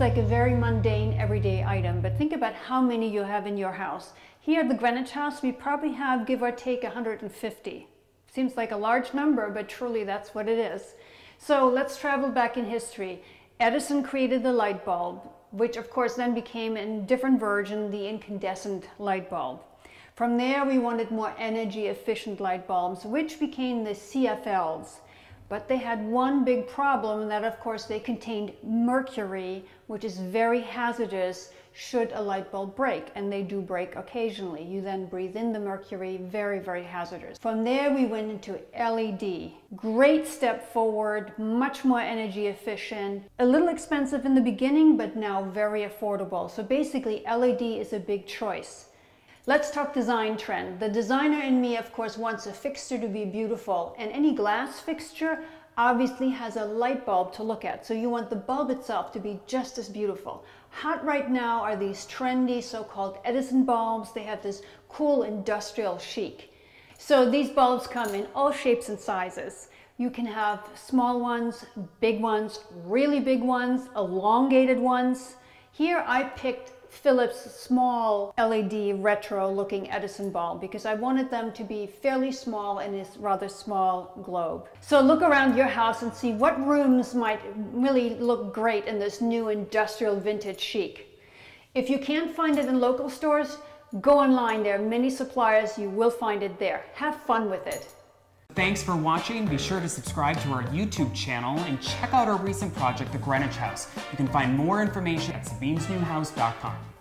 like a very mundane everyday item, but think about how many you have in your house. Here at the Greenwich House, we probably have give or take 150. Seems like a large number, but truly that's what it is. So let's travel back in history. Edison created the light bulb, which of course then became in different version the incandescent light bulb. From there we wanted more energy efficient light bulbs, which became the CFLs. But they had one big problem, and that of course they contained mercury, which is very hazardous should a light bulb break, and they do break occasionally. You then breathe in the mercury, very, very hazardous. From there we went into LED. Great step forward, much more energy efficient, a little expensive in the beginning, but now very affordable. So basically LED is a big choice. Let's talk design trend. The designer in me, of course, wants a fixture to be beautiful, and any glass fixture obviously has a light bulb to look at. So you want the bulb itself to be just as beautiful. Hot right now are these trendy so-called Edison bulbs. They have this cool industrial chic. So these bulbs come in all shapes and sizes. You can have small ones, big ones, really big ones, elongated ones. Here I picked Philips small LED retro looking Edison bulb because I wanted them to be fairly small in this rather small globe. So look around your house and see what rooms might really look great in this new industrial vintage chic. If you can't find it in local stores, go online. There are many suppliers. You will find it there. Have fun with it. Thanks for watching. Be sure to subscribe to our YouTube channel and check out our recent project, The Greenwich House. You can find more information at sabinesnewhouse.com.